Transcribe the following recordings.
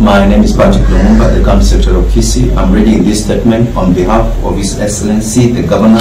My name is Patrick Lumumba, the County Secretary of Kisii. I'm reading this statement on behalf of His Excellency the Governor.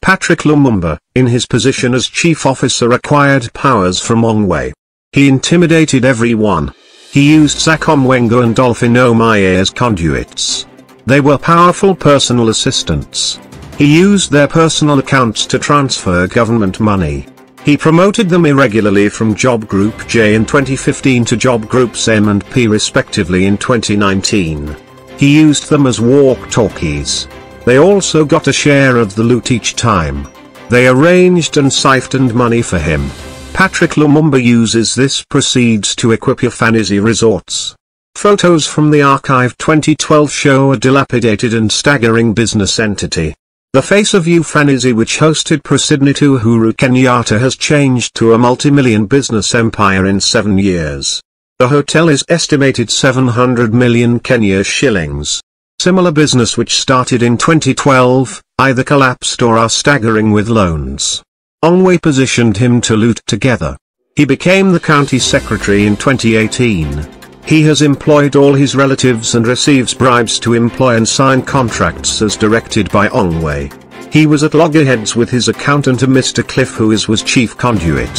Patrick Lumumba, in his position as chief officer acquired powers from Ongwae. He intimidated everyone. He used Zacom Wengo and Dolphin Omaye as conduits. They were powerful personal assistants. He used their personal accounts to transfer government money. He promoted them irregularly from Job Group J in 2015 to Job Groups M and P respectively in 2019. He used them as walk-talkies. They also got a share of the loot each time. They arranged and siphoned money for him. Patrick Lumumba uses this proceeds to equip Ufanisi resorts. Photos from the Archive 2012 show a dilapidated and staggering business entity. The face of Ufanisi which hosted President Uhuru Kenyatta has changed to a multi-million business empire in seven years. The hotel is estimated 700 million Kenya shillings. Similar business which started in 2012, either collapsed or are staggering with loans. Ongwae positioned him to loot together. He became the county secretary in 2018. He has employed all his relatives and receives bribes to employ and sign contracts as directed by Ongwae. He was at loggerheads with his accountant Mr. Cliff who is was chief conduit.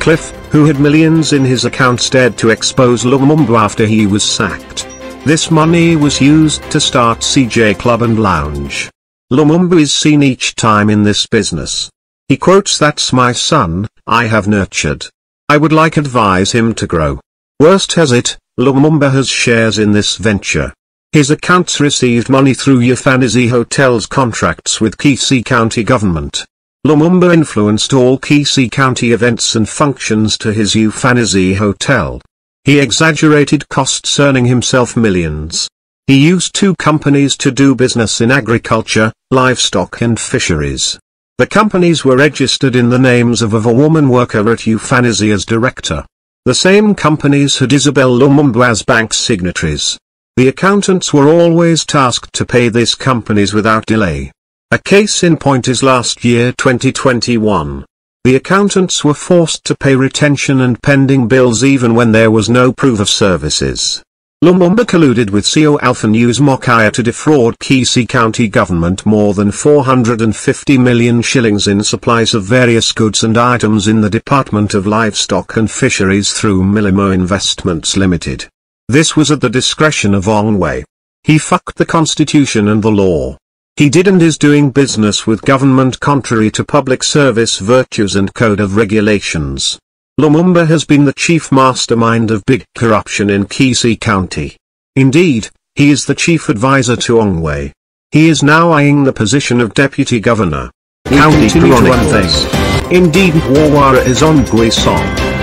Cliff, who had millions in his accounts dared to expose Lumumba after he was sacked. This money was used to start CJ Club and Lounge. Lumumba is seen each time in this business. He quotes that's my son, I have nurtured. I would like advise him to grow. Worst has it, Lumumba has shares in this venture. His accounts received money through Ufanisi Hotel's contracts with Kisii County government. Lumumba influenced all Kisii County events and functions to his Ufanisi Hotel. He exaggerated costs earning himself millions. He used two companies to do business in agriculture, livestock and fisheries. The companies were registered in the names of a woman worker at Ufanisi as director. The same companies had Isabel Lumumba as bank signatories. The accountants were always tasked to pay these companies without delay. A case in point is last year 2021. The accountants were forced to pay retention and pending bills even when there was no proof of services. Lumumba colluded with CO Alpha News Mokaya to defraud Kisii County government more than 450 million shillings in supplies of various goods and items in the Department of Livestock and Fisheries through Milimo Investments Limited. This was at the discretion of Ongwae. He fucked the constitution and the law. He did and is doing business with government contrary to public service virtues and code of regulations. Lumumba has been the chief mastermind of big corruption in Kisii County. Indeed, he is the chief advisor to Ongwae. He is now eyeing the position of deputy governor. We County Chronicles. Indeed Wawara is Ongwae's song.